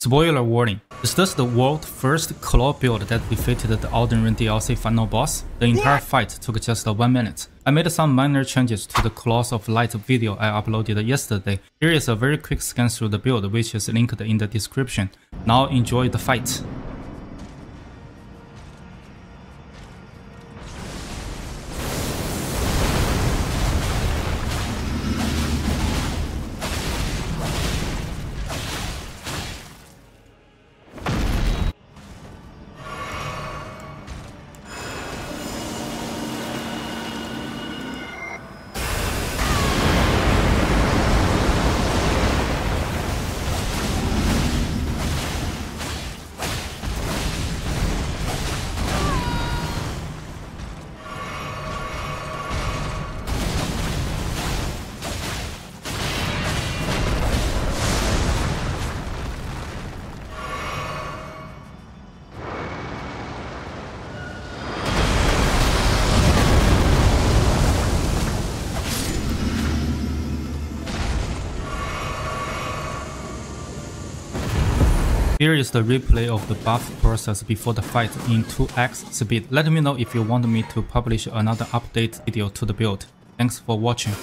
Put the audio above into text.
Spoiler warning, is this the world's first claw build that defeated the Elden Ring DLC final boss? The entire fight took just 1 minute. I made some minor changes to the Claws of Night video I uploaded yesterday. Here is a very quick scan through the build which is linked in the description. Now enjoy the fight. Here is the replay of the buff process before the fight in 2x speed. Let me know if you want me to publish another update video to the build. Thanks for watching.